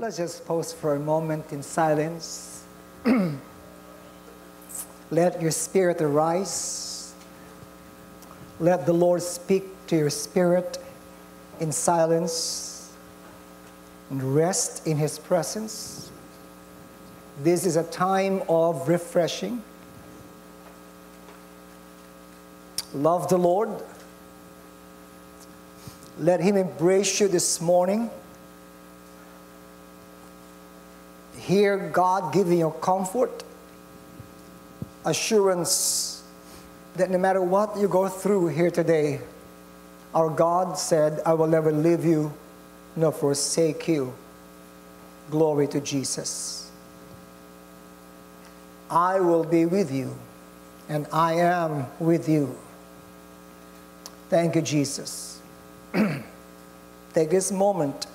Let's just pause for a moment in silence. Let your spirit arise. Let the Lord speak to your spirit in silence and rest in His presence. This is a time of refreshing. Love the Lord. Let Him embrace you this morning. Hear God giving you comfort, assurance that no matter what you go through here today, our God said, I will never leave you nor forsake you. Glory to Jesus. I will be with you, and I am with you. Thank you, Jesus. Take this moment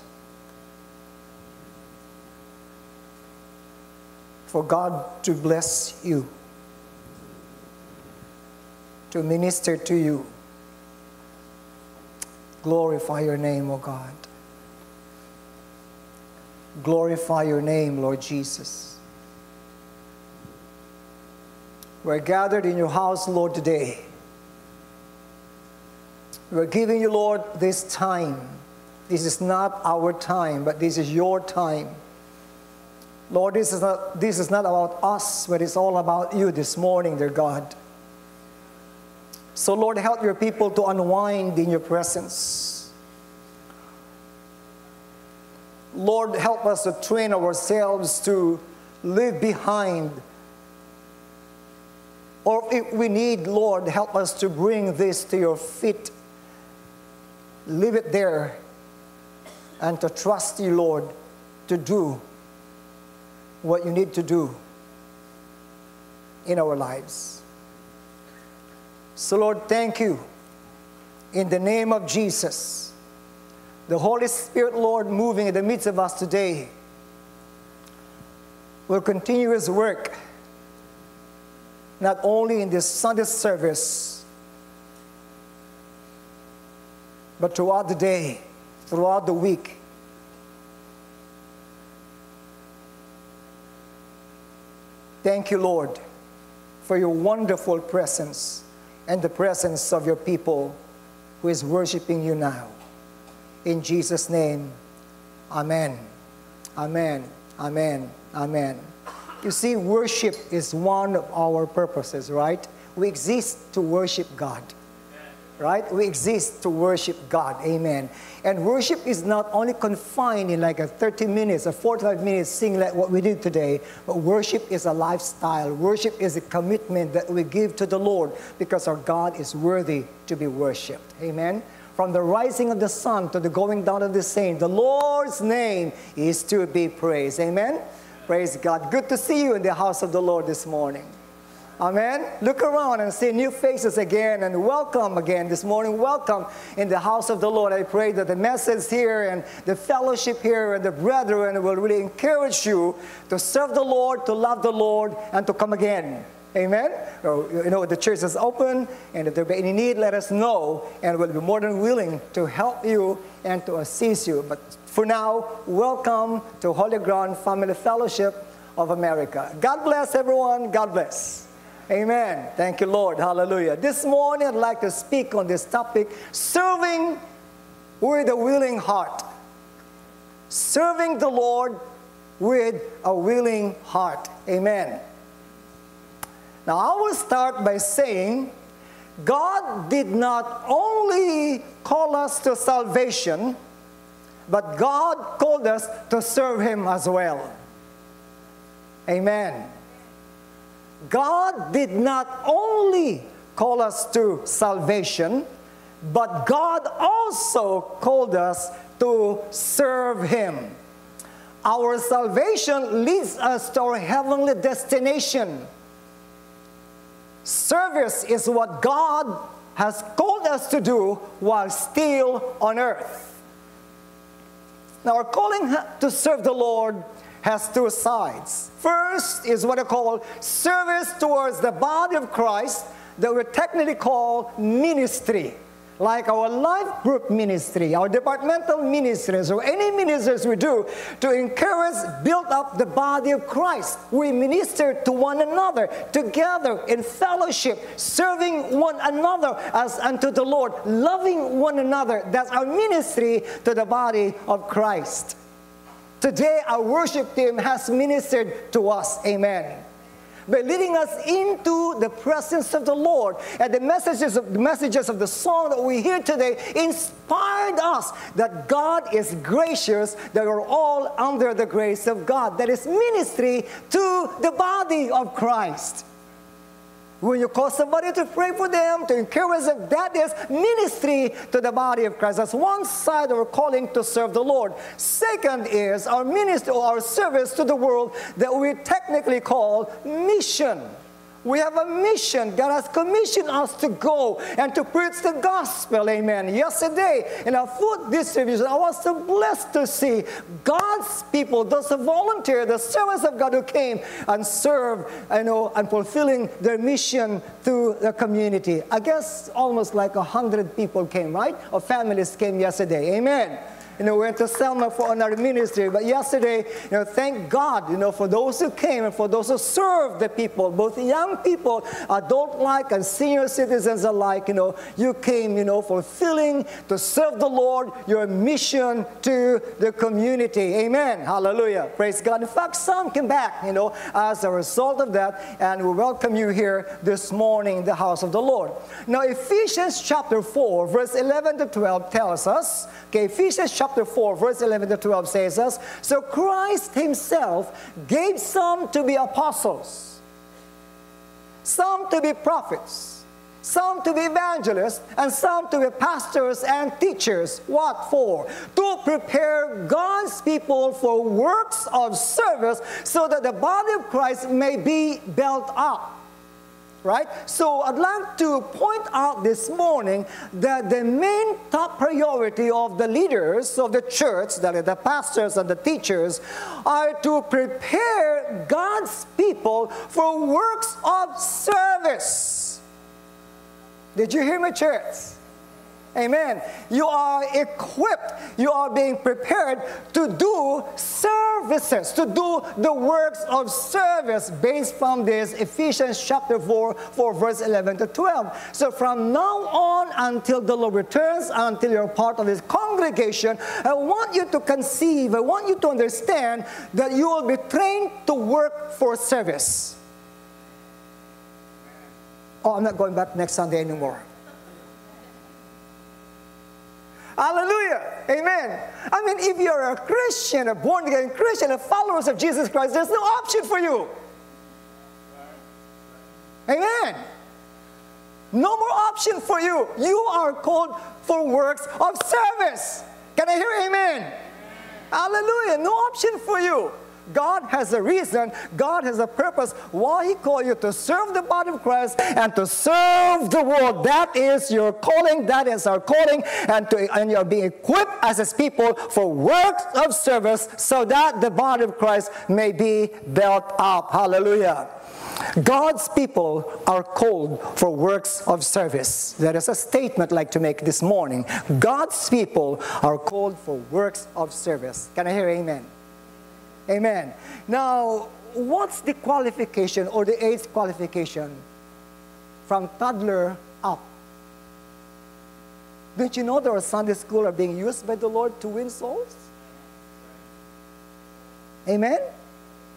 for God to bless you, to minister to you. Glorify your name, O God. Glorify your name, Lord Jesus. We're gathered in your house, Lord, today. We're giving you, Lord, this time. This is not our time, but this is your time. Lord, this is not, this is not about us, but it's all about you this morning, dear God. So, Lord, help your people to unwind in your presence. Lord, help us to train ourselves to leave behind. Or if we need, Lord, help us to bring this to your feet. Leave it there and to trust you, Lord, to do what you need to do in our lives. So, Lord, thank you. In the name of Jesus, the Holy Spirit, Lord, moving in the midst of us today, will continue His work, not only in this Sunday service, but throughout the day, throughout the week. Thank you, Lord, for your wonderful presence and the presence of your people who is worshiping you now. In Jesus' name, Amen. Amen. Amen. Amen. You see, worship is one of our purposes, right? We exist to worship God right? We exist to worship God. Amen. And worship is not only confined in like a 30 minutes or 45 minutes sing like what we did today, but worship is a lifestyle. Worship is a commitment that we give to the Lord because our God is worthy to be worshiped. Amen. From the rising of the sun to the going down of the same, the Lord's name is to be praised. Amen. Praise God. Good to see you in the house of the Lord this morning. Amen. Look around and see new faces again and welcome again this morning. Welcome in the house of the Lord. I pray that the message here and the fellowship here and the brethren will really encourage you to serve the Lord, to love the Lord, and to come again. Amen. You know, the church is open, and if there be any need, let us know, and we'll be more than willing to help you and to assist you. But for now, welcome to Holy Ground Family Fellowship of America. God bless everyone. God bless. Amen. Thank you, Lord. Hallelujah. This morning, I'd like to speak on this topic serving with a willing heart. Serving the Lord with a willing heart. Amen. Now, I will start by saying God did not only call us to salvation, but God called us to serve Him as well. Amen. God did not only call us to salvation, but God also called us to serve Him. Our salvation leads us to our heavenly destination. Service is what God has called us to do while still on earth. Now, our calling to serve the Lord has two sides. First is what I call service towards the body of Christ that we technically call ministry, like our life group ministry, our departmental ministries, or any ministries we do to encourage, build up the body of Christ. We minister to one another together in fellowship, serving one another as unto the Lord, loving one another. That's our ministry to the body of Christ. Today, our worship team has ministered to us. Amen by leading us into the presence of the Lord. And the messages of the messages of the song that we hear today inspired us that God is gracious, that we're all under the grace of God. That is ministry to the body of Christ. When you call somebody to pray for them, to encourage them, that is ministry to the body of Christ. That's one side of our calling to serve the Lord. Second is our ministry or our service to the world that we technically call mission. We have a mission. God has commissioned us to go and to preach the gospel. Amen. Yesterday, in our food distribution, I was so blessed to see God's people, those who volunteered, the servants of God who came and served, you know, and fulfilling their mission to the community. I guess almost like a hundred people came, right? Or families came yesterday. Amen you know, went to Selma for another ministry. But yesterday, you know, thank God, you know, for those who came and for those who served the people, both young people, adult-like and senior citizens alike, you know, you came, you know, fulfilling to serve the Lord, your mission to the community. Amen. Hallelujah. Praise God. In fact, some came back, you know, as a result of that, and we welcome you here this morning in the house of the Lord. Now, Ephesians chapter 4, verse 11 to 12 tells us, okay, Ephesians chapter 4, verse 11 to 12 says us, So Christ himself gave some to be apostles, some to be prophets, some to be evangelists, and some to be pastors and teachers. What for? To prepare God's people for works of service so that the body of Christ may be built up right? So I'd like to point out this morning that the main top priority of the leaders of the church, that the pastors and the teachers, are to prepare God's people for works of service. Did you hear me, church? Amen. You are equipped, you are being prepared to do services, to do the works of service based from this Ephesians chapter 4, 4, verse 11 to 12. So from now on until the Lord returns, until you're part of His congregation, I want you to conceive, I want you to understand that you will be trained to work for service. Oh, I'm not going back next Sunday anymore. Hallelujah. Amen. I mean, if you're a Christian, a born again Christian, a followers of Jesus Christ, there's no option for you. Amen. No more option for you. You are called for works of service. Can I hear amen? amen? Hallelujah. No option for you. God has a reason, God has a purpose why He called you to serve the body of Christ and to serve the world. That is your calling, that is our calling, and, to, and you're being equipped as His people for works of service so that the body of Christ may be built up. Hallelujah. God's people are called for works of service. There is a statement I'd like to make this morning. God's people are called for works of service. Can I hear amen? Amen. Now, what's the qualification or the age qualification from toddler up? Don't you know that our Sunday school are being used by the Lord to win souls? Amen?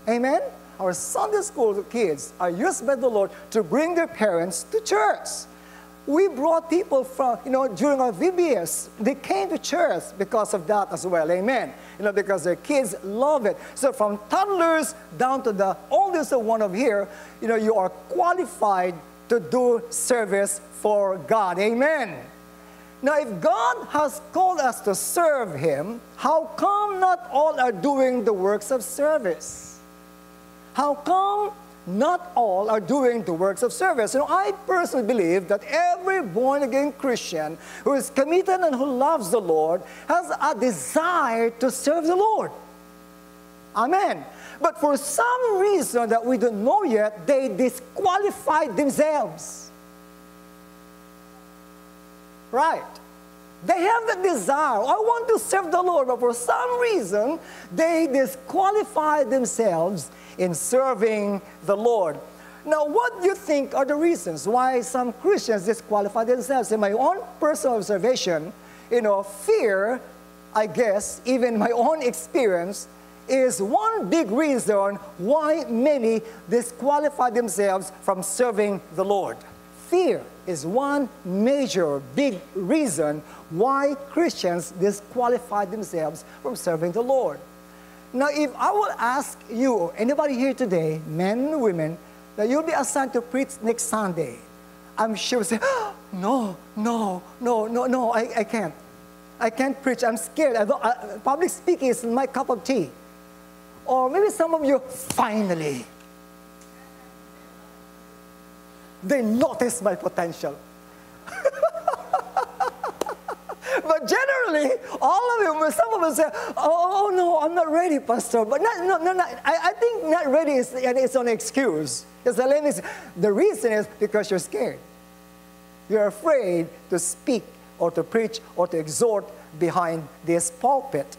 Amen? Our Sunday school kids are used by the Lord to bring their parents to church we brought people from, you know, during our VBS, they came to church because of that as well. Amen. You know, because their kids love it. So from toddlers down to the oldest one of here, you know, you are qualified to do service for God. Amen. Now, if God has called us to serve Him, how come not all are doing the works of service? How come not all are doing the works of service. You know, I personally believe that every born again Christian who is committed and who loves the Lord has a desire to serve the Lord. Amen. But for some reason that we don't know yet, they disqualified themselves. Right. They have the desire. I want to serve the Lord, but for some reason, they disqualify themselves in serving the Lord. Now, what do you think are the reasons why some Christians disqualify themselves? In my own personal observation, you know, fear, I guess, even my own experience, is one big reason why many disqualify themselves from serving the Lord. Fear is one major big reason why Christians disqualify themselves from serving the Lord. Now, if I will ask you, anybody here today, men women, that you'll be assigned to preach next Sunday, I'm sure you'll say, no, no, no, no, no, I, I can't. I can't preach. I'm scared. I I, public speaking is my cup of tea. Or maybe some of you, finally, they notice my potential. but generally, all of them, some of them say, oh, oh no, I'm not ready, Pastor. But not, no, no, not, I, I think not ready is it's an excuse. Because the reason is because you're scared. You're afraid to speak or to preach or to exhort behind this pulpit.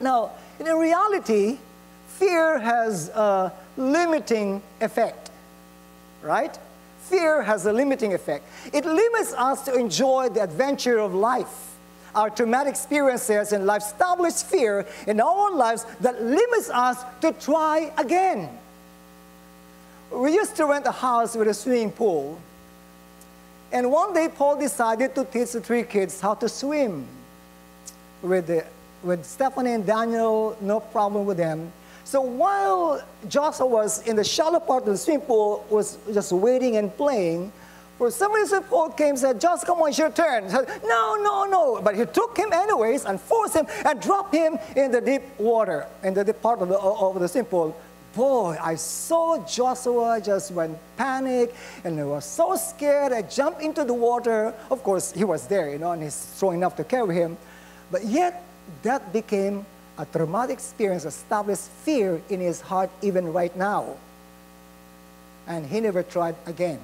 Now, in reality, fear has a limiting effect, right? Fear has a limiting effect. It limits us to enjoy the adventure of life. Our traumatic experiences in life establish fear in our lives that limits us to try again. We used to rent a house with a swimming pool. And one day, Paul decided to teach the three kids how to swim. With, the, with Stephanie and Daniel, no problem with them. So while Joshua was in the shallow part of the swimming pool, was just waiting and playing, for some reason Paul came and said, Joshua, come on, it's your turn. Said, no, no, no. But he took him anyways and forced him and dropped him in the deep water, in the deep part of the, of the swimming pool. Boy, I saw Joshua just went panic and he was so scared. I jumped into the water. Of course, he was there, you know, and he's strong enough to carry him. But yet, that became a traumatic experience established fear in his heart even right now. And he never tried again.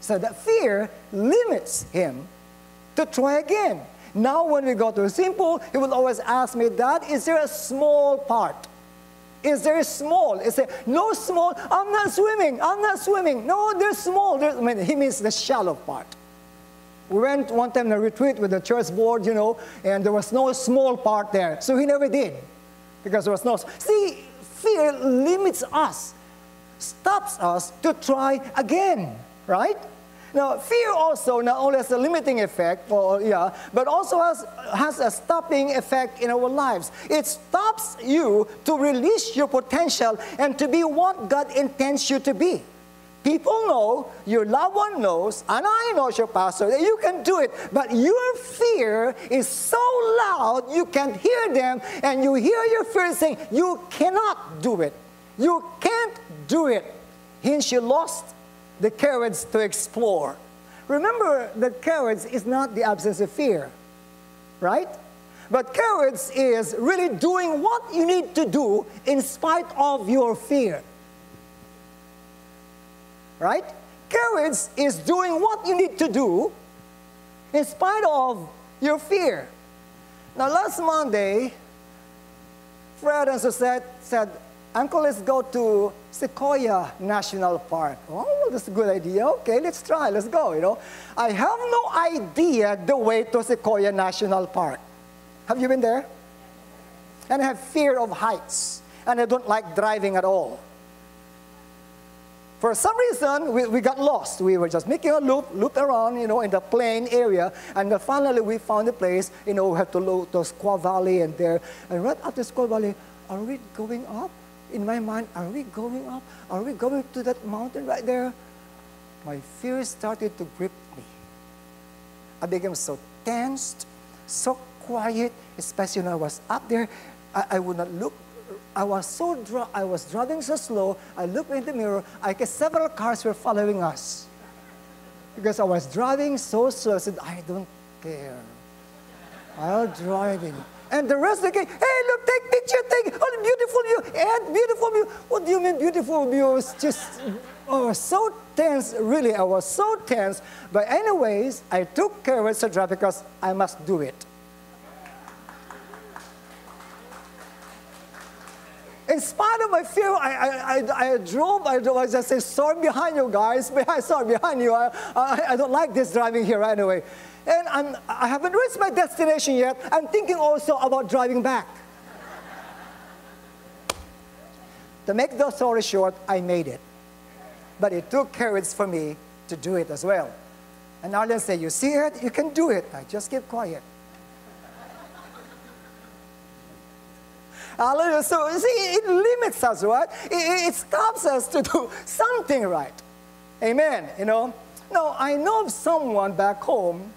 So that fear limits him to try again. Now, when we go to a simple, he will always ask me, Dad, is there a small part? Is there a small? Is there no small? I'm not swimming. I'm not swimming. No, there's small. I mean, he means the shallow part. We went one time in a retreat with the church board, you know, and there was no small part there. So he never did because there was no. See, fear limits us, stops us to try again, right? Now, fear also not only has a limiting effect, or, yeah, but also has, has a stopping effect in our lives. It stops you to release your potential and to be what God intends you to be. People know, your loved one knows, and I know your pastor, that you can do it. But your fear is so loud, you can't hear them, and you hear your fear saying, You cannot do it. You can't do it. Hence, you lost the courage to explore. Remember that courage is not the absence of fear, right? But courage is really doing what you need to do in spite of your fear right? Courage is doing what you need to do in spite of your fear. Now, last Monday, Fred and Suzette said, Uncle, let's go to Sequoia National Park. Oh, that's a good idea. Okay, let's try. Let's go, you know. I have no idea the way to Sequoia National Park. Have you been there? And I have fear of heights. And I don't like driving at all. For some reason, we, we got lost. We were just making a loop, loop around, you know, in the plain area. And finally, we found a place, you know, we have to look to Squaw Valley and there. And right after Squaw Valley, are we going up? In my mind, are we going up? Are we going to that mountain right there? My fear started to grip me. I became so tensed, so quiet, especially when I was up there. I, I would not look I was so I was driving so slow. I looked in the mirror. I guess several cars were following us because I was driving so slow. I said, I don't care. I'll driving. And the rest of the game, hey, look, take picture, take, oh, beautiful, view, and beautiful view. What do you mean beautiful view? It's just oh, so tense. Really, I was so tense. But anyways, I took courage to drive because I must do it. In spite of my fear, I, I, I, I drove, I drove, I just said, sorry behind you guys, behind, sorry behind you. I, I, I don't like this driving here anyway. And I'm, I haven't reached my destination yet. I'm thinking also about driving back. to make the story short, I made it. But it took courage for me to do it as well. And Arlen said, You see it? You can do it. I just keep quiet. Hallelujah. So, you see, it limits us, right? It, it stops us to do something right. Amen. You know? Now, I know of someone back home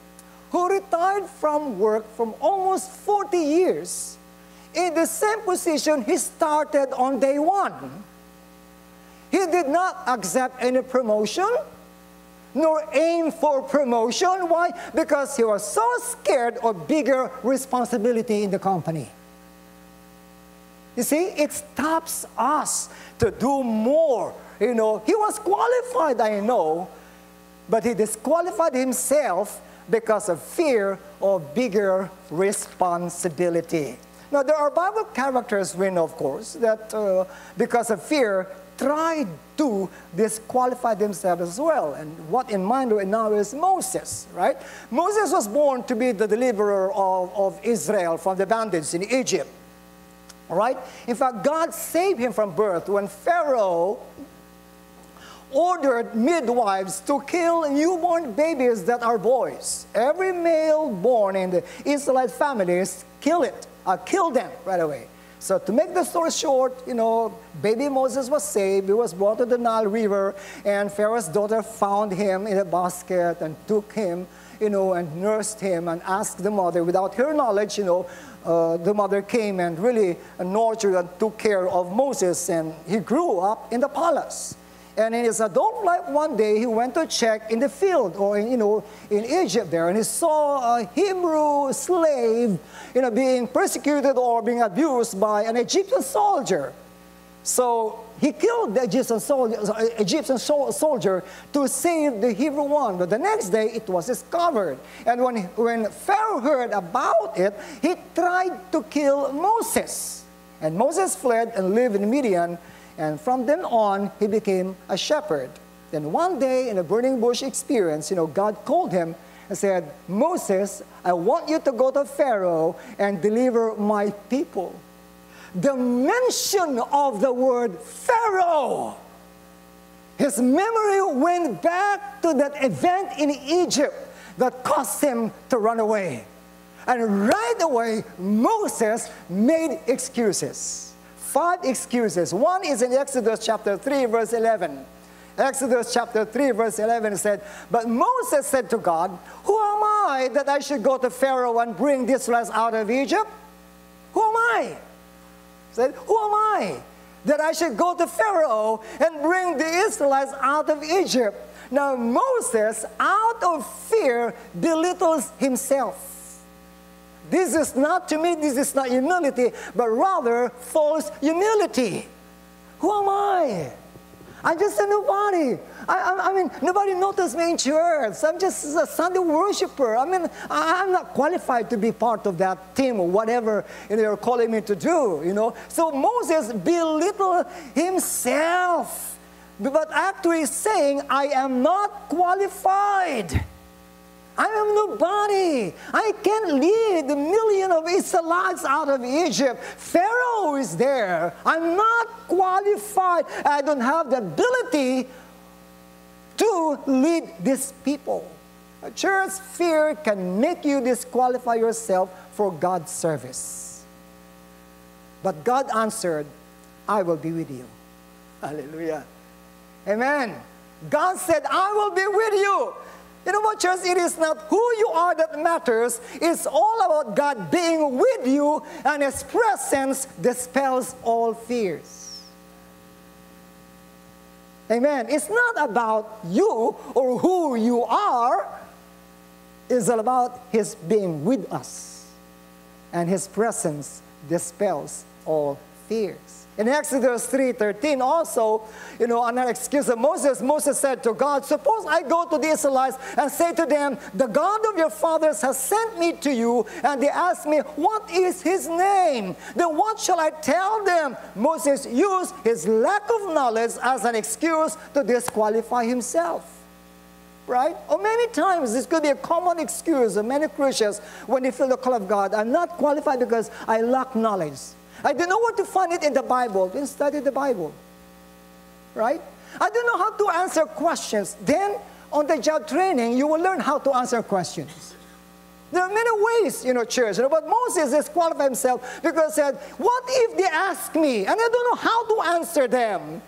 who retired from work from almost 40 years in the same position he started on day one. He did not accept any promotion nor aim for promotion. Why? Because he was so scared of bigger responsibility in the company. You see, it stops us to do more. You know, he was qualified, I know, but he disqualified himself because of fear of bigger responsibility. Now, there are Bible characters we know, of course, that uh, because of fear tried to disqualify themselves as well. And what in mind right now is Moses, right? Moses was born to be the deliverer of, of Israel from the bondage in Egypt. All right? In fact, God saved him from birth when Pharaoh ordered midwives to kill newborn babies that are boys. Every male born in the Israelite families, kill it, uh, kill them right away. So to make the story short, you know, baby Moses was saved. He was brought to the Nile River, and Pharaoh's daughter found him in a basket and took him, you know, and nursed him and asked the mother, without her knowledge, you know, uh, the mother came and really nurtured and took care of Moses, and he grew up in the palace. And in his adult life, one day he went to check in the field or in, you know in Egypt there, and he saw a Hebrew slave, you know, being persecuted or being abused by an Egyptian soldier. So he killed the Egyptian soldier, Egyptian soldier to save the Hebrew one. But the next day it was discovered. And when, when Pharaoh heard about it, he tried to kill Moses. And Moses fled and lived in Midian and from then on, he became a shepherd. Then one day in a burning bush experience, you know, God called him and said, Moses, I want you to go to Pharaoh and deliver my people. The mention of the word Pharaoh, his memory went back to that event in Egypt that caused him to run away. And right away, Moses made excuses five excuses. One is in Exodus chapter 3, verse 11. Exodus chapter 3, verse 11 said, But Moses said to God, Who am I that I should go to Pharaoh and bring the Israelites out of Egypt? Who am I? Said, Who am I that I should go to Pharaoh and bring the Israelites out of Egypt? Now Moses, out of fear, belittles himself. This is not, to me, this is not humility, but rather false humility. Who am I? I'm just a nobody. I, I, I, mean, nobody noticed me in church. I'm just a Sunday worshiper. I mean, I, am not qualified to be part of that team or whatever you know, you're calling me to do, you know. So Moses belittled himself, but actually saying, I am not qualified. I am nobody. I can't lead the million of Israelites out of Egypt. Pharaoh is there. I'm not qualified. I don't have the ability to lead these people. A church fear can make you disqualify yourself for God's service. But God answered, I will be with you. Hallelujah. Amen. God said, I will be with you. You know what, church? It is not who you are that matters. It's all about God being with you, and His presence dispels all fears. Amen. It's not about you or who you are, it's all about His being with us, and His presence dispels all fears. In Exodus 3:13 also, you know, another excuse of Moses, Moses said to God, Suppose I go to the Israelites and say to them, The God of your fathers has sent me to you, and they ask me, What is his name? Then what shall I tell them? Moses used his lack of knowledge as an excuse to disqualify himself right? Or many times this could be a common excuse of many Christians when they feel the call of God. I'm not qualified because I lack knowledge. I don't know where to find it in the Bible. Then study the Bible. Right? I don't know how to answer questions. Then, on the job training, you will learn how to answer questions. There are many ways, you know, church. But Moses disqualified himself because he said, What if they ask me? And I don't know how to answer them.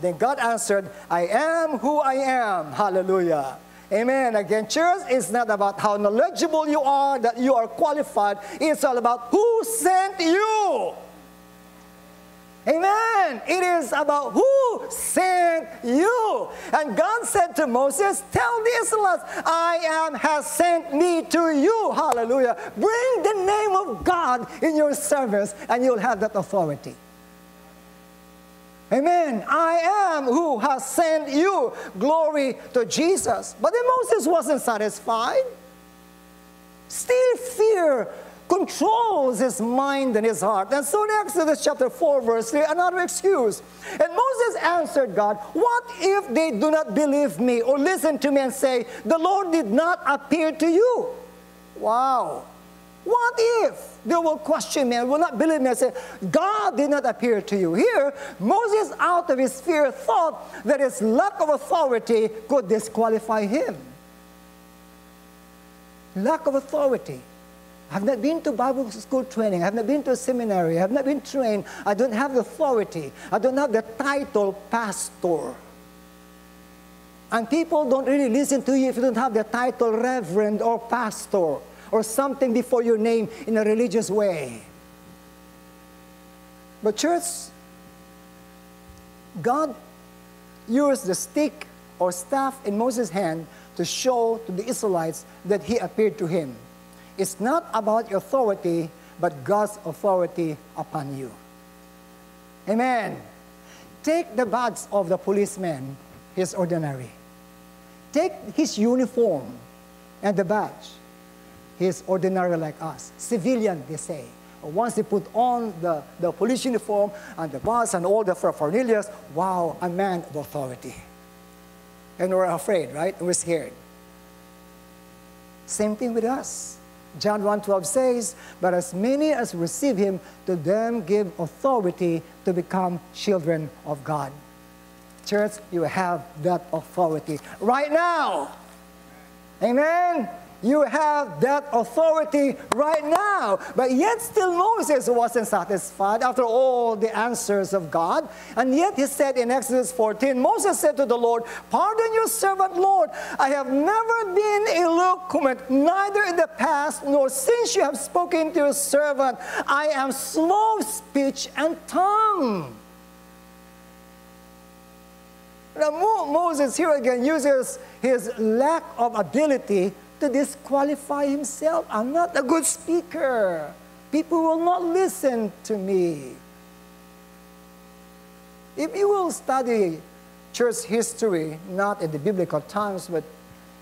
Then God answered, I am who I am. Hallelujah. Amen. Again, church it's not about how knowledgeable you are, that you are qualified. It's all about who sent you. Amen. It is about who sent you. And God said to Moses, Tell the Israelites, I am has sent me to you. Hallelujah. Bring the name of God in your service, and you'll have that authority. Amen. I am who has sent you. Glory to Jesus. But then Moses wasn't satisfied. Still fear controls his mind and his heart. And so in Exodus chapter 4, verse 3, another excuse. And Moses answered God, What if they do not believe me or listen to me and say, The Lord did not appear to you? Wow. What if they will question me and will not believe me and say, God did not appear to you? Here, Moses, out of his fear, thought that his lack of authority could disqualify him. Lack of authority. I've not been to Bible school training. I've not been to a seminary. I've not been trained. I don't have the authority. I don't have the title pastor. And people don't really listen to you if you don't have the title reverend or pastor or something before your name in a religious way. But, church, God used the stick or staff in Moses' hand to show to the Israelites that he appeared to him. It's not about your authority, but God's authority upon you. Amen. Take the badge of the policeman, his ordinary. Take his uniform and the badge He's ordinary like us. Civilian, they say. Once they put on the, the police uniform and the bus and all the paraphernalia, wow, a man of authority. And we're afraid, right? We're scared. Same thing with us. John 1.12 says, But as many as receive him, to them give authority to become children of God. Church, you have that authority right now. Amen. You have that authority right now. But yet still Moses wasn't satisfied after all the answers of God. And yet he said in Exodus 14, Moses said to the Lord, Pardon your servant, Lord. I have never been eloquent, neither in the past nor since you have spoken to your servant. I am slow of speech and tongue. Now, Moses here again uses his lack of ability to disqualify himself. I'm not a good speaker. People will not listen to me. If you will study church history, not in the biblical times, but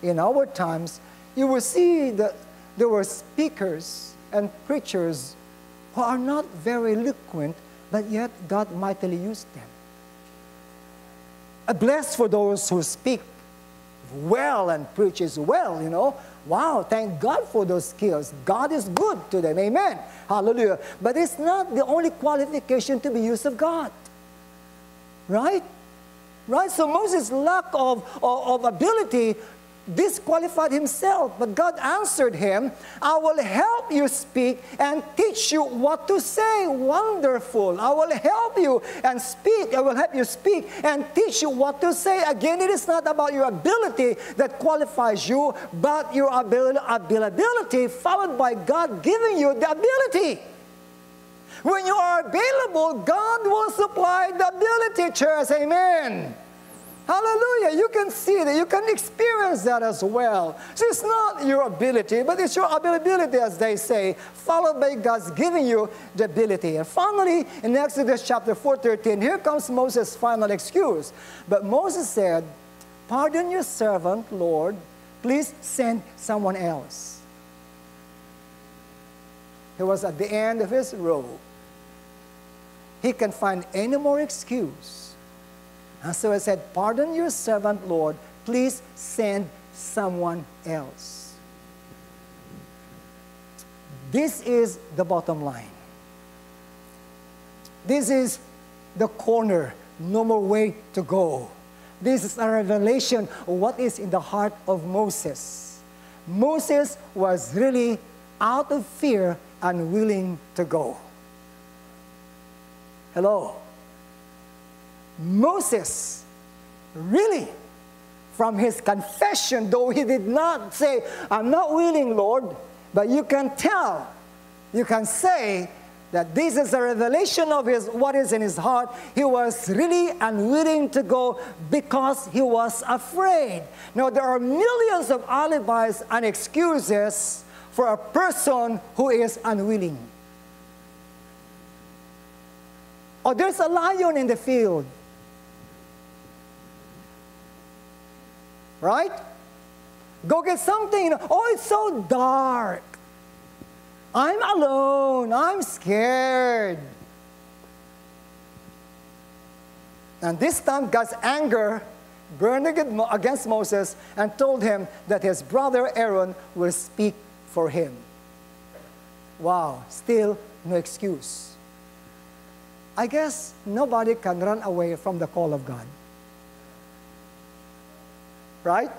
in our times, you will see that there were speakers and preachers who are not very eloquent, but yet God mightily used them. A blessed for those who speak well and preaches well, you know. Wow, thank God for those skills. God is good to them. Amen. Hallelujah. But it's not the only qualification to be used of God. Right? Right? So Moses' lack of, of, of ability disqualified himself. But God answered him, I will help you speak and teach you what to say. Wonderful. I will help you and speak. I will help you speak and teach you what to say. Again, it is not about your ability that qualifies you, but your ability followed by God giving you the ability. When you are available, God will supply the ability, church. Amen. Hallelujah. You can see that. You can experience that as well. So it's not your ability, but it's your ability, as they say, followed by God's giving you the ability. And finally, in Exodus chapter 4.13, here comes Moses' final excuse. But Moses said, Pardon your servant, Lord. Please send someone else. He was at the end of his rope. He can find any more excuse and so I said, Pardon your servant, Lord. Please send someone else. This is the bottom line. This is the corner, no more way to go. This is a revelation of what is in the heart of Moses. Moses was really out of fear and willing to go. Hello. Moses, really, from his confession, though he did not say, I'm not willing, Lord, but you can tell, you can say that this is a revelation of his what is in his heart. He was really unwilling to go because he was afraid. Now there are millions of alibis and excuses for a person who is unwilling. Or oh, there's a lion in the field. Right? Go get something. Oh, it's so dark. I'm alone. I'm scared. And this time, God's anger burned against Moses and told him that his brother Aaron will speak for him. Wow, still no excuse. I guess nobody can run away from the call of God. Right?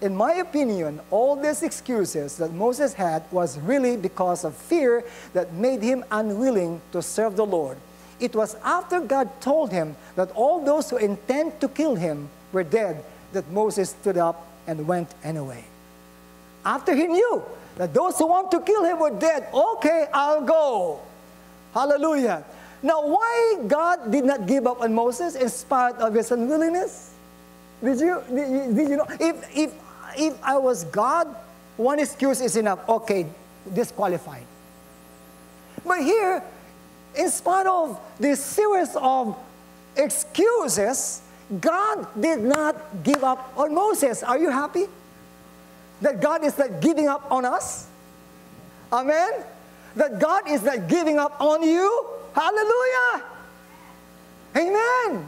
In my opinion, all these excuses that Moses had was really because of fear that made him unwilling to serve the Lord. It was after God told him that all those who intend to kill him were dead that Moses stood up and went anyway. After he knew that those who want to kill him were dead, okay, I'll go. Hallelujah. Now, why God did not give up on Moses in spite of his unwillingness? Did you, did, did you know? If, if, if I was God, one excuse is enough. Okay, disqualified. But here, in spite of this series of excuses, God did not give up on Moses. Are you happy? That God is not giving up on us? Amen? That God is not giving up on you? Hallelujah! Amen.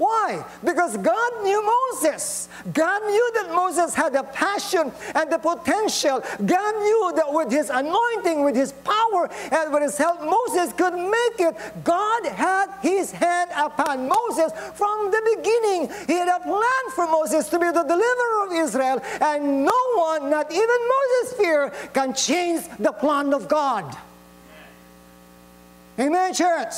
Why? Because God knew Moses. God knew that Moses had the passion and the potential. God knew that with his anointing, with his power, and with his help, Moses could make it. God had his hand upon Moses from the beginning. He had a plan for Moses to be the deliverer of Israel, and no one, not even Moses' fear, can change the plan of God. Amen, church.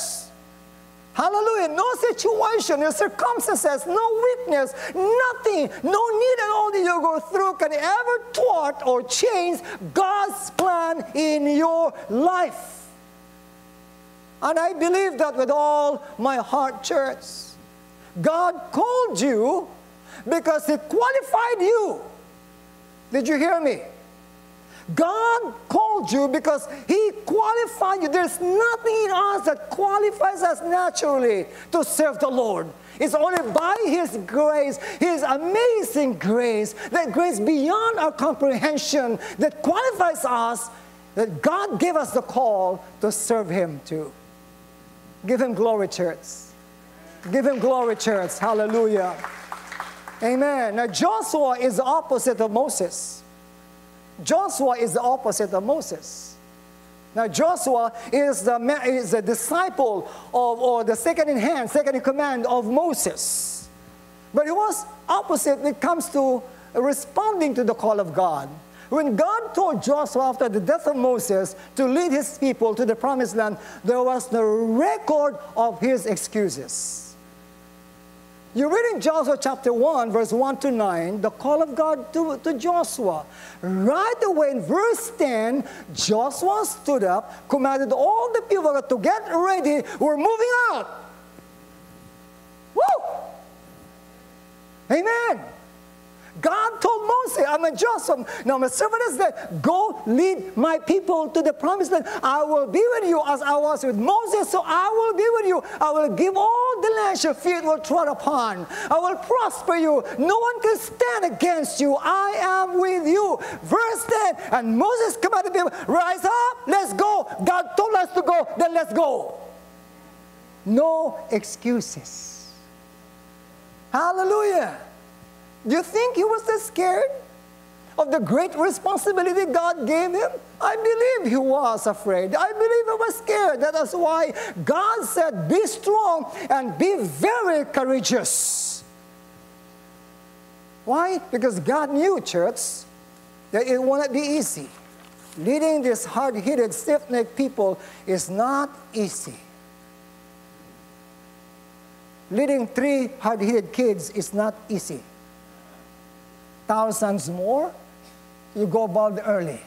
Hallelujah. No situation, no circumstances, no weakness, nothing, no need at all that you go through can ever thwart or change God's plan in your life. And I believe that with all my heart, church. God called you because He qualified you. Did you hear me? God called you because He qualified you. There's nothing in us that qualifies us naturally to serve the Lord. It's only by His grace, His amazing grace, that grace beyond our comprehension, that qualifies us, that God gave us the call to serve Him too. Give Him glory, church. Give Him glory, church. Hallelujah. Amen. Now, Joshua is the opposite of Moses. Joshua is the opposite of Moses. Now, Joshua is the, is the disciple of, or the second in hand, second in command of Moses. But he was opposite when it comes to responding to the call of God. When God told Joshua after the death of Moses to lead his people to the promised land, there was no record of his excuses. You read in Joshua chapter 1, verse 1 to 9, the call of God to, to Joshua. Right away in verse 10, Joshua stood up, commanded all the people to get ready. We're moving out. Woo! Amen. God told Moses, I'm a Joshua. Now my servant is that go lead my people to the promised land. I will be with you as I was with Moses, so I will be with you. I will give all the land your feet will trod upon. I will prosper you. No one can stand against you. I am with you. Verse 10. And Moses commanded them, rise up, let's go. God told us to go, then let's go. No excuses. Hallelujah. Do you think he was scared of the great responsibility God gave him? I believe he was afraid. I believe he was scared. That is why God said, Be strong and be very courageous. Why? Because God knew, church, that it won't be easy. Leading these hard headed, stiff necked people is not easy. Leading three hard headed kids is not easy thousands more, you go about early.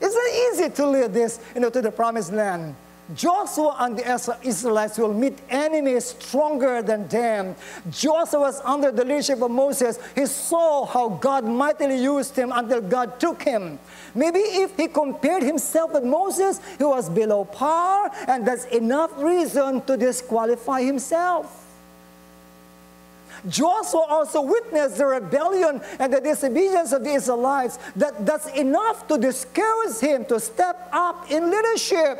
It's not easy to lead this you know, to the promised land. Joshua and the Israelites will meet enemies stronger than them. Joshua was under the leadership of Moses. He saw how God mightily used him until God took him. Maybe if he compared himself with Moses, he was below par, and that's enough reason to disqualify himself. Joshua also witnessed the rebellion and the disobedience of the Israelites. That, that's enough to discourage him to step up in leadership.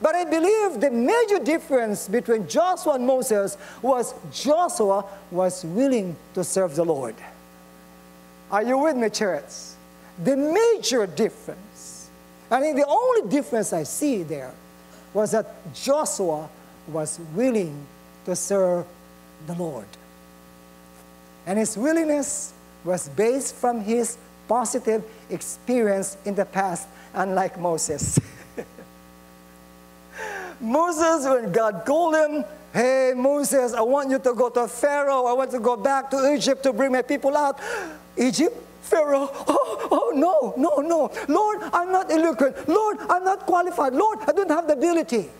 But I believe the major difference between Joshua and Moses was Joshua was willing to serve the Lord. Are you with me, church? The major difference, I think the only difference I see there was that Joshua was willing to serve the Lord. And his willingness was based from his positive experience in the past, unlike Moses. Moses, when God called him, Hey, Moses, I want you to go to Pharaoh. I want to go back to Egypt to bring my people out. Egypt? Pharaoh, oh, oh, no, no, no. Lord, I'm not eloquent. Lord, I'm not qualified. Lord, I don't have the ability.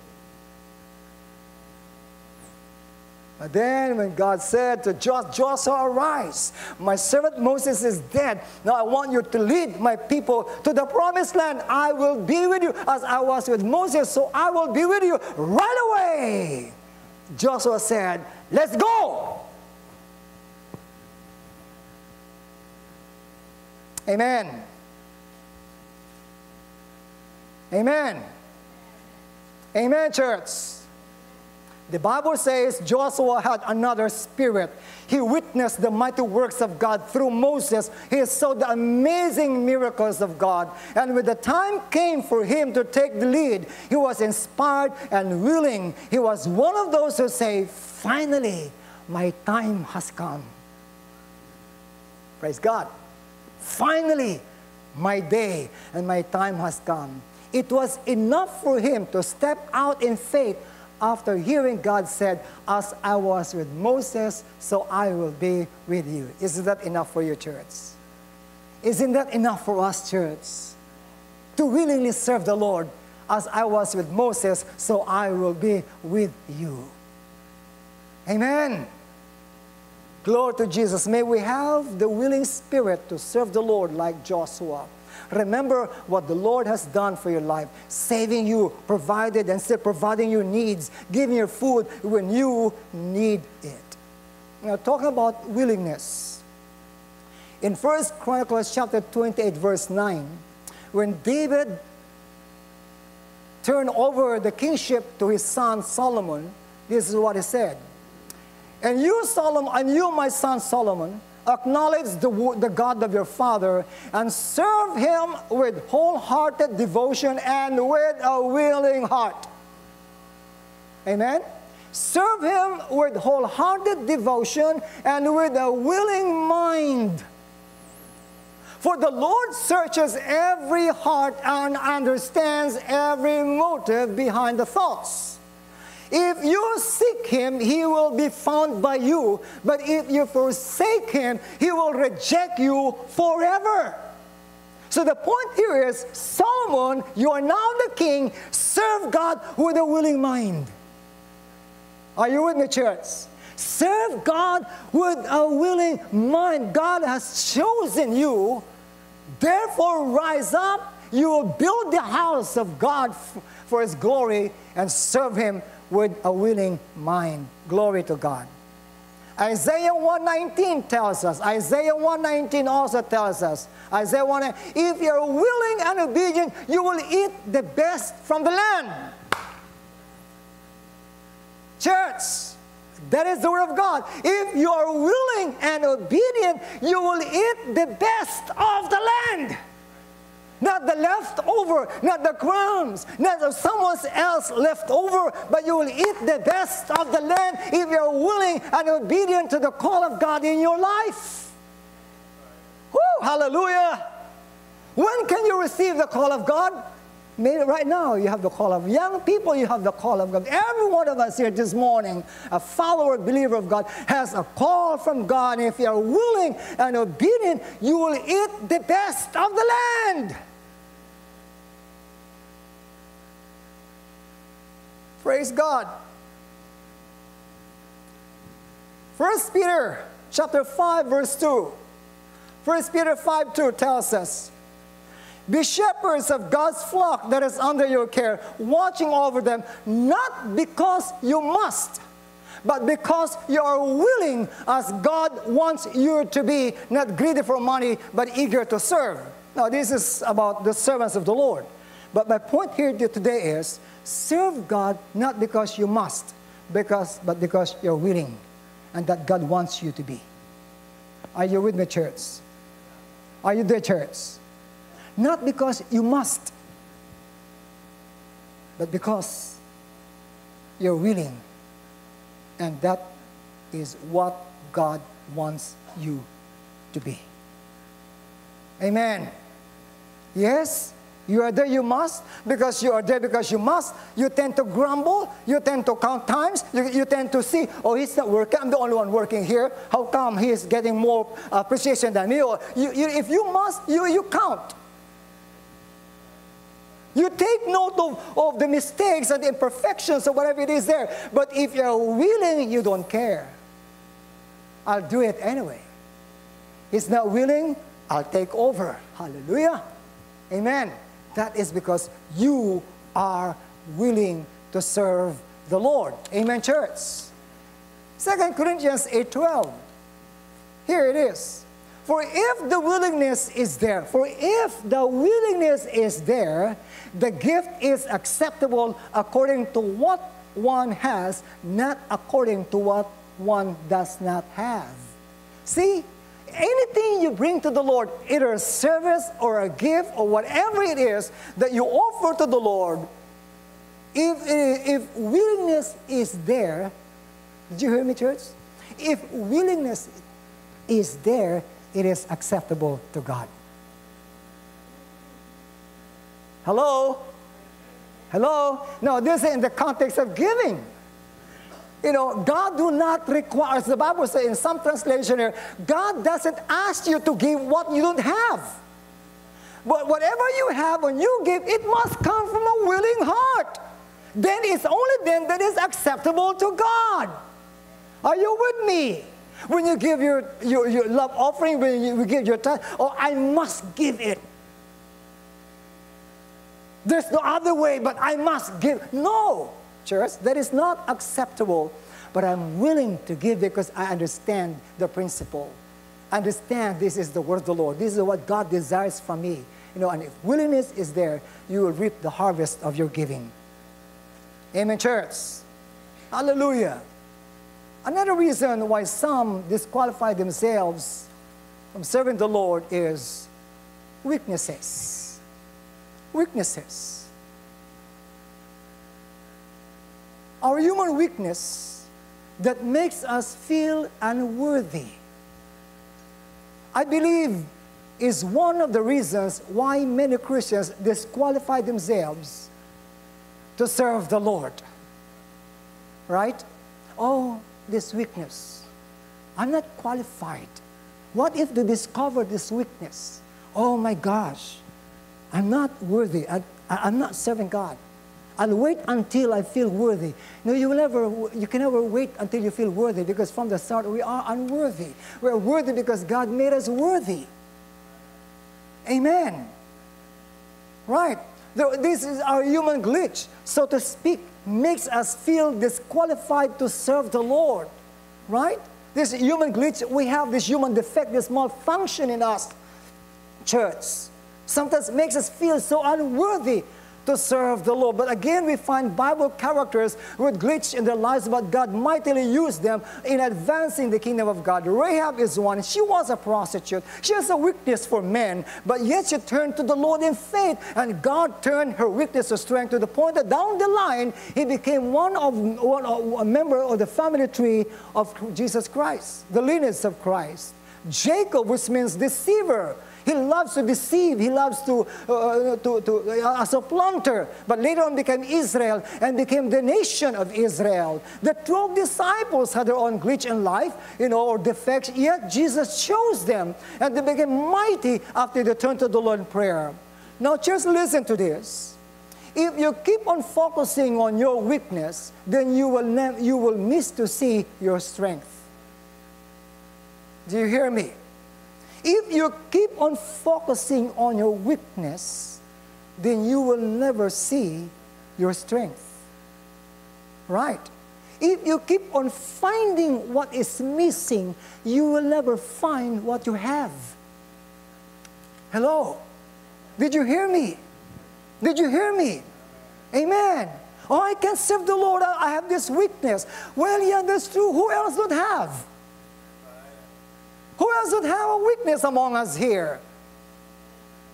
Then when God said to Joshua, arise, my servant Moses is dead. Now I want you to lead my people to the promised land. I will be with you as I was with Moses, so I will be with you right away. Joshua said, let's go. Amen. Amen. Amen, church. The Bible says Joshua had another spirit. He witnessed the mighty works of God through Moses. He saw the amazing miracles of God. And when the time came for him to take the lead, he was inspired and willing. He was one of those who say, Finally, my time has come. Praise God. Finally, my day and my time has come. It was enough for him to step out in faith after hearing God said, As I was with Moses, so I will be with you. Isn't that enough for your church? Isn't that enough for us, church? To willingly serve the Lord, as I was with Moses, so I will be with you. Amen. Glory to Jesus. May we have the willing spirit to serve the Lord like Joshua. Remember what the Lord has done for your life, saving you, provided and still providing your needs, giving you food when you need it. Now, talking about willingness. In 1 Chronicles chapter 28, verse 9, when David turned over the kingship to his son Solomon, this is what he said. And you, Solomon, and you, my son Solomon, acknowledge the, the God of your father and serve him with wholehearted devotion and with a willing heart. Amen? Serve him with wholehearted devotion and with a willing mind. For the Lord searches every heart and understands every motive behind the thoughts. If you seek him, he will be found by you. But if you forsake him, he will reject you forever. So the point here is Solomon, you are now the king, serve God with a willing mind. Are you with me, church? Serve God with a willing mind. God has chosen you. Therefore, rise up. You will build the house of God for His glory and serve Him with a willing mind. Glory to God. Isaiah 119 tells us, Isaiah 119 also tells us, Isaiah 1, if you're willing and obedient, you will eat the best from the land. Church, that is the word of God. If you are willing and obedient, you will eat the best of the land. Not the leftover, not the crumbs, not of someone else left over, but you will eat the best of the land if you're willing and obedient to the call of God in your life. Woo, hallelujah. When can you receive the call of God? Maybe right now you have the call of young people, you have the call of God. Every one of us here this morning, a follower, believer of God, has a call from God. If you are willing and obedient, you will eat the best of the land. Praise God. First Peter chapter 5, verse 2. First Peter 5 2 tells us, Be shepherds of God's flock that is under your care, watching over them, not because you must, but because you are willing as God wants you to be, not greedy for money, but eager to serve. Now, this is about the servants of the Lord. But my point here today is serve God not because you must, because, but because you're willing and that God wants you to be. Are you with me, church? Are you there, church? Not because you must, but because you're willing. And that is what God wants you to be. Amen. Yes? You are there, you must. Because you are there because you must. You tend to grumble. You tend to count times. You, you tend to see, oh, he's not working. I'm the only one working here. How come he is getting more appreciation than me? Or you, you, if you must, you, you count. You take note of, of the mistakes and the imperfections or whatever it is there. But if you're willing, you don't care. I'll do it anyway. He's not willing, I'll take over. Hallelujah. Amen. That is because you are willing to serve the Lord. Amen, church. 2 Corinthians 8:12. Here it is. For if the willingness is there, for if the willingness is there, the gift is acceptable according to what one has, not according to what one does not have. See, anything you bring to the Lord, either a service or a gift or whatever it is that you offer to the Lord, if, eh, if willingness is there, did you hear me, church? If willingness is there, it is acceptable to God. Hello? Hello? No, this is in the context of giving. You know, God do not require, as the Bible says in some translation here, God doesn't ask you to give what you don't have. But whatever you have when you give, it must come from a willing heart. Then it's only then that is acceptable to God. Are you with me? When you give your, your, your love offering, when you give your time, oh, I must give it. There's no other way, but I must give. No church, that is not acceptable, but I'm willing to give because I understand the principle. Understand this is the word of the Lord. This is what God desires from me. You know, and if willingness is there, you will reap the harvest of your giving. Amen, church. Hallelujah. Another reason why some disqualify themselves from serving the Lord is weaknesses. Weaknesses. Our human weakness that makes us feel unworthy. I believe is one of the reasons why many Christians disqualify themselves to serve the Lord. Right? Oh, this weakness. I'm not qualified. What if they discover this weakness? Oh my gosh, I'm not worthy. I, am not serving God. I'll wait until I feel worthy. No, you will never, you can never wait until you feel worthy because from the start we are unworthy. We're worthy because God made us worthy. Amen. Right. This is our human glitch, so to speak, makes us feel disqualified to serve the Lord. Right? This human glitch, we have this human defect, this malfunction in us, church. Sometimes makes us feel so unworthy to serve the Lord. But again, we find Bible characters with glitch in their lives, but God mightily used them in advancing the kingdom of God. Rahab is one. She was a prostitute. She has a weakness for men, but yet she turned to the Lord in faith, and God turned her weakness to strength to the point that down the line, he became one of, one of a member of the family tree of Jesus Christ, the lineage of Christ. Jacob, which means deceiver, he loves to deceive. He loves to, uh, to, to uh, as a planter. But later on became Israel and became the nation of Israel. The 12 disciples had their own glitch in life, you know, or defects, yet Jesus chose them. And they became mighty after they turned to the Lord in prayer. Now just listen to this. If you keep on focusing on your weakness, then you will, you will miss to see your strength. Do you hear me? If you keep on focusing on your weakness, then you will never see your strength. Right? If you keep on finding what is missing, you will never find what you have. Hello? Did you hear me? Did you hear me? Amen. Oh, I can serve the Lord. I have this weakness. Well, yeah, that's true. Who else don't have? Who doesn't have a weakness among us here?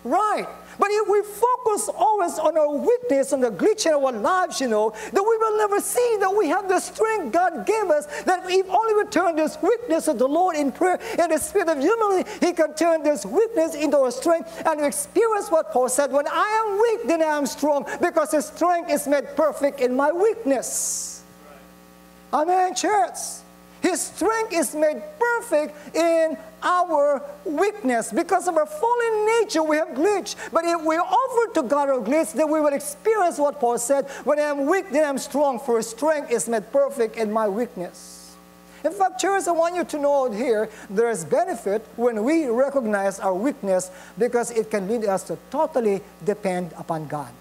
Right. But if we focus always on our weakness, on the glitch in our lives, you know, then we will never see that we have the strength God gave us, that if only we turn this weakness to the Lord in prayer and the spirit of humility, He can turn this weakness into a strength and experience what Paul said, when I am weak, then I am strong, because His strength is made perfect in my weakness. Amen, church. His strength is made perfect in our weakness. Because of our fallen nature, we have glitch. But if we offer to God our glitch, then we will experience what Paul said when I am weak, then I am strong, for strength is made perfect in my weakness. In fact, church, I want you to know here there is benefit when we recognize our weakness because it can lead us to totally depend upon God.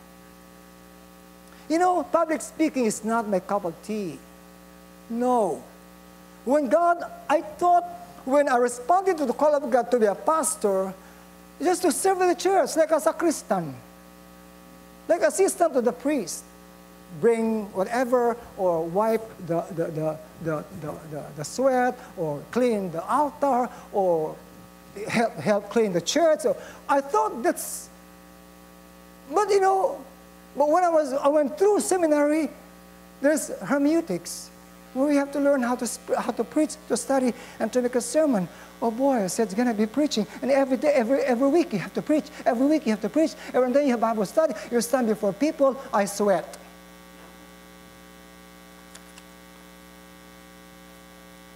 You know, public speaking is not my cup of tea. No. When God, I thought when I responded to the call of God to be a pastor, just to serve the church like as a Christian, like assistant to the priest, bring whatever or wipe the, the, the, the, the, the, the sweat or clean the altar or help, help clean the church. So I thought that's, but you know, but when I was, I went through seminary, there's hermeneutics we have to learn how to, how to preach, to study, and to make a sermon. Oh boy, I said it's going to be preaching. And every day, every, every week you have to preach. Every week you have to preach. Every day you have Bible study. You stand before people. I sweat.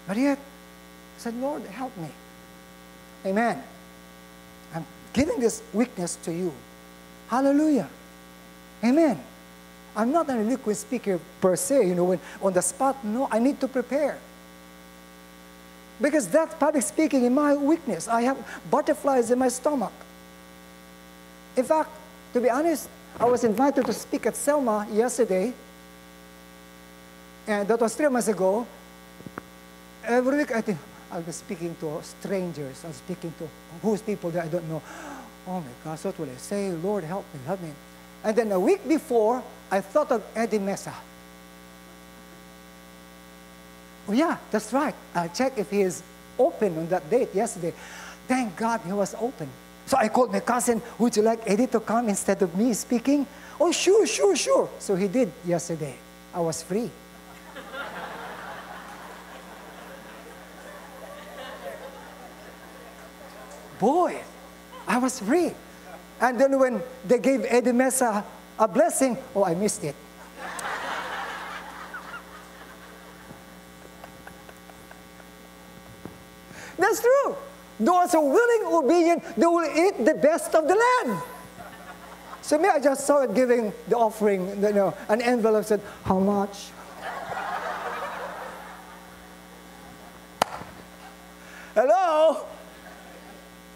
But yet, I said, Lord, help me. Amen. I'm giving this weakness to you. Hallelujah. Amen. I'm not an eloquent speaker per se, you know, when on the spot. No, I need to prepare. Because that's public speaking in my weakness. I have butterflies in my stomach. In fact, to be honest, I was invited to speak at Selma yesterday, and that was three months ago. Every week, I think I'll be speaking to strangers. I'm speaking to who's people that I don't know. Oh my gosh, what will I say? Lord, help me, help me. And then a week before, I thought of Eddie Mesa. Oh, yeah, that's right. I checked if he is open on that date yesterday. Thank God he was open. So I called my cousin, would you like Eddie to come instead of me speaking? Oh, sure, sure, sure. So he did yesterday. I was free. Boy, I was free. And then when they gave Eddie Mesa a blessing, oh, I missed it. That's true. Those who are willing, obedient, they will eat the best of the land. So me, I just saw it giving the offering, you know, an envelope said, how much? Hello?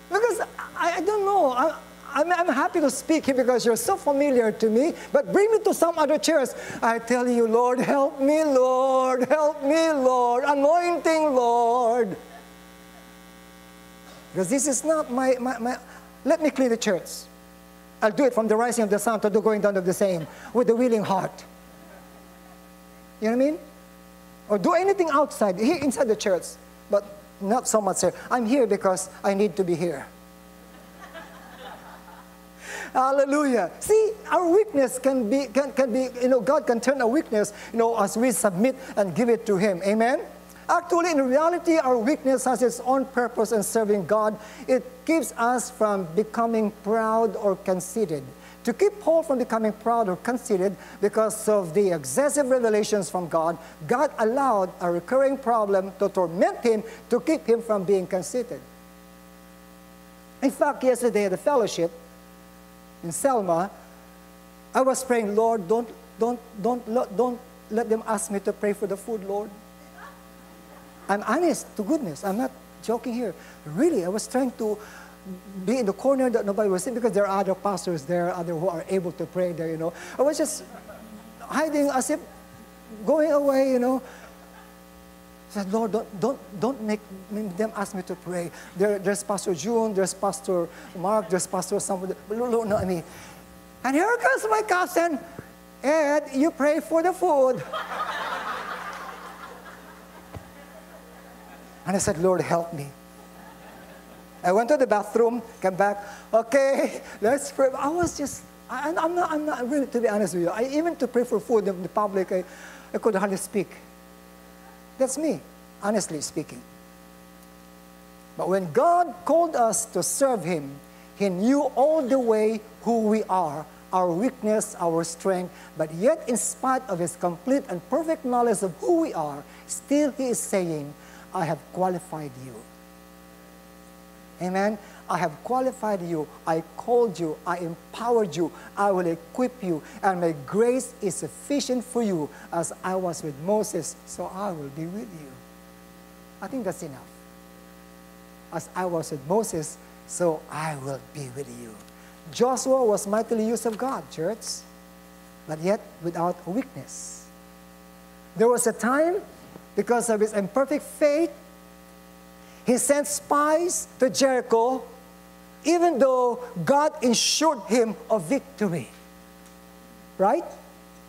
Because I, I don't know. I, I'm, I'm, happy to speak here because you're so familiar to me, but bring me to some other chairs. I tell you, Lord, help me, Lord, help me, Lord, anointing, Lord. Because this is not my, my, my let me clean the church. I'll do it from the rising of the sun to the going down of the same with a willing heart. You know what I mean? Or do anything outside, here inside the church, but not so much here. I'm here because I need to be here. Hallelujah. See, our weakness can be, can, can be, you know, God can turn a weakness, you know, as we submit and give it to Him. Amen? Actually, in reality, our weakness has its own purpose in serving God. It keeps us from becoming proud or conceited. To keep Paul from becoming proud or conceited because of the excessive revelations from God, God allowed a recurring problem to torment him to keep him from being conceited. In fact, yesterday at the fellowship in Selma, I was praying, Lord, don't, don't, don't, don't let them ask me to pray for the food, Lord. I'm honest to goodness. I'm not joking here. Really, I was trying to be in the corner that nobody was seeing because there are other pastors there, other who are able to pray there, you know. I was just hiding as if going away, you know. Said, Lord, don't, don't, don't make them ask me to pray. There, there's Pastor June, there's Pastor Mark, there's Pastor somebody. No, no, I mean. And here comes my cousin. Ed, you pray for the food. and I said, Lord, help me. I went to the bathroom, came back. Okay, let's pray. I was just, I, am not, I'm not really, to be honest with you. I, even to pray for food in the public, I, I could hardly speak. That's me, honestly speaking. But when God called us to serve Him, He knew all the way who we are, our weakness, our strength, but yet, in spite of His complete and perfect knowledge of who we are, still He is saying, I have qualified you. Amen. I have qualified you. I called you. I empowered you. I will equip you. And my grace is sufficient for you as I was with Moses, so I will be with you. I think that's enough. As I was with Moses, so I will be with you. Joshua was mightily used of God, church, but yet without weakness. There was a time, because of his imperfect faith, he sent spies to Jericho, even though God ensured him of victory. Right?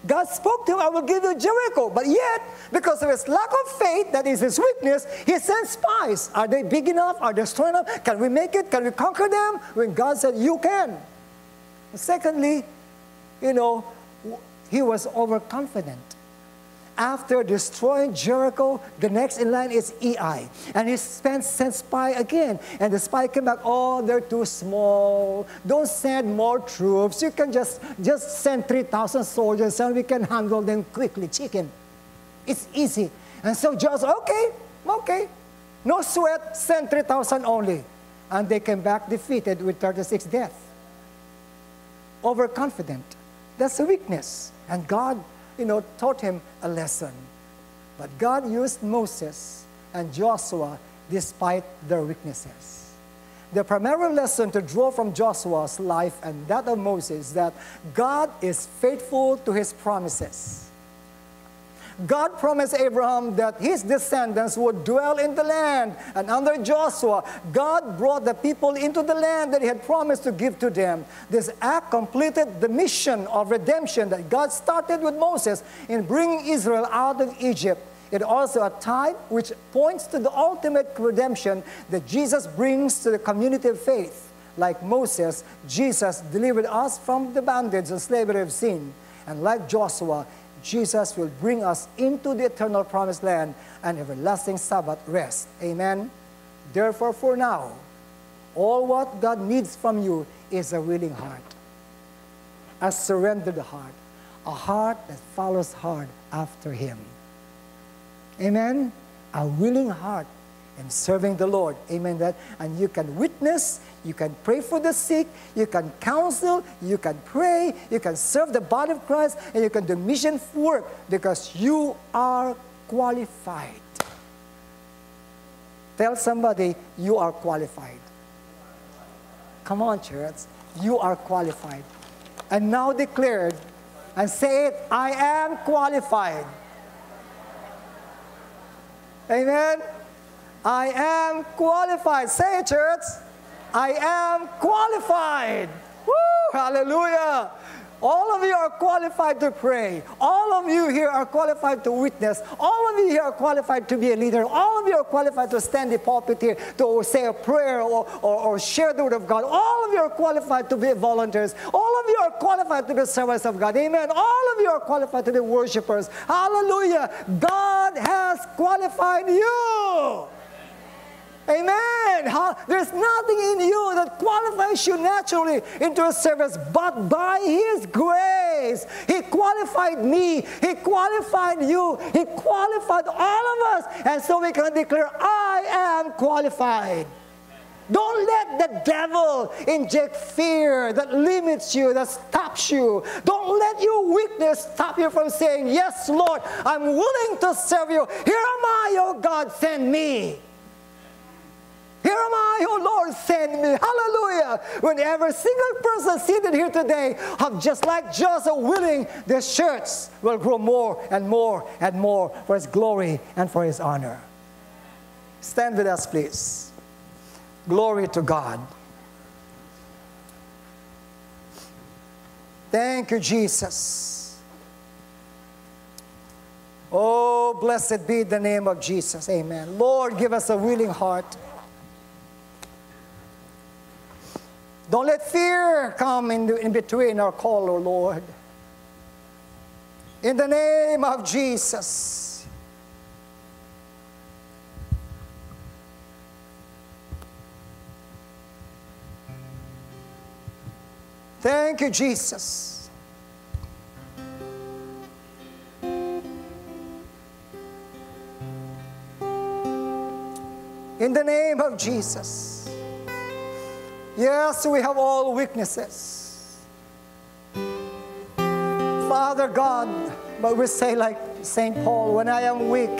God spoke to him, I will give you Jericho. But yet, because of his lack of faith, that is his weakness, he sent spies. Are they big enough? Are they strong enough? Can we make it? Can we conquer them? When God said, You can. Secondly, you know, he was overconfident after destroying Jericho, the next in line is Ai. And he sent, sent spy again. And the spy came back, oh, they're too small. Don't send more troops. You can just, just send 3,000 soldiers and we can handle them quickly. Chicken. It's easy. And so just, okay, okay. No sweat, send 3,000 only. And they came back defeated with 36 deaths. Overconfident. That's a weakness. And God you know, taught him a lesson. But God used Moses and Joshua despite their weaknesses. The primary lesson to draw from Joshua's life and that of Moses is that God is faithful to his promises. God promised Abraham that his descendants would dwell in the land. And under Joshua, God brought the people into the land that he had promised to give to them. This act completed the mission of redemption that God started with Moses in bringing Israel out of Egypt. It also a type which points to the ultimate redemption that Jesus brings to the community of faith. Like Moses, Jesus delivered us from the bondage and slavery of sin. And like Joshua, Jesus will bring us into the eternal promised land and everlasting Sabbath rest. Amen. Therefore, for now, all what God needs from you is a willing heart, a surrendered heart, a heart that follows hard after Him. Amen. A willing heart and serving the Lord. Amen. That and you can witness, you can pray for the sick, you can counsel, you can pray, you can serve the body of Christ, and you can do mission work because you are qualified. Tell somebody you are qualified. Come on, church. You are qualified. And now declared and say it I am qualified. Amen. I am qualified. Say it, church. I am qualified. Woo! Hallelujah. All of you are qualified to pray. All of you here are qualified to witness. All of you here are qualified to be a leader. All of you are qualified to stand the pulpit here to say a prayer or, or, or share the word of God. All of you are qualified to be volunteers. All of you are qualified to be servants of God. Amen. All of you are qualified to be worshipers. Hallelujah. God has qualified you. Amen. There's nothing in you that qualifies you naturally into a service, but by His grace, He qualified me, He qualified you, He qualified all of us. And so we can declare, I am qualified. Don't let the devil inject fear that limits you, that stops you. Don't let your weakness stop you from saying, Yes, Lord, I'm willing to serve you. Here am I, oh God, send me. Here am I, oh Lord, send me. Hallelujah. When every single person seated here today have just like Joseph willing, their shirts will grow more and more and more for his glory and for his honor. Stand with us, please. Glory to God. Thank you, Jesus. Oh, blessed be the name of Jesus. Amen. Lord, give us a willing heart. Don't let fear come in, in between our call, oh Lord. In the name of Jesus. Thank you, Jesus. In the name of Jesus. Yes, we have all weaknesses. Father God, but we say like St. Paul, when I am weak,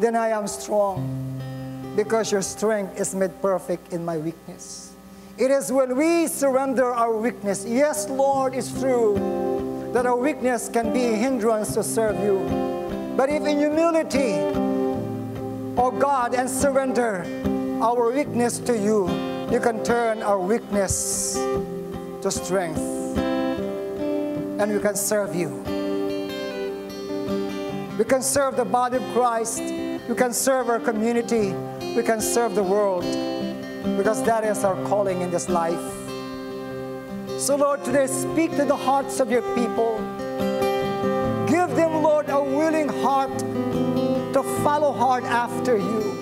then I am strong, because your strength is made perfect in my weakness. It is when we surrender our weakness, yes, Lord, it's true that our weakness can be a hindrance to serve you. But if in humility, oh God, and surrender our weakness to you, you can turn our weakness to strength and we can serve you. We can serve the body of Christ. We can serve our community. We can serve the world because that is our calling in this life. So, Lord, today speak to the hearts of your people. Give them, Lord, a willing heart to follow hard after you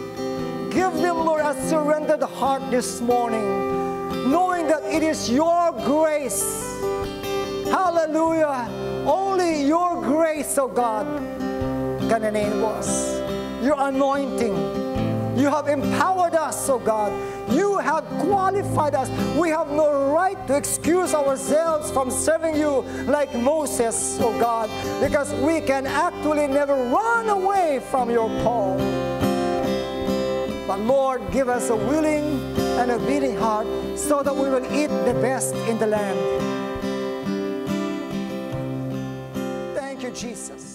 Give them, Lord, a surrendered heart this morning, knowing that it is your grace. Hallelujah. Only your grace, oh God, can enable us. Your anointing. You have empowered us, oh God. You have qualified us. We have no right to excuse ourselves from serving you like Moses, oh God, because we can actually never run away from your call. But Lord, give us a willing and obedient heart so that we will eat the best in the land. Thank you, Jesus.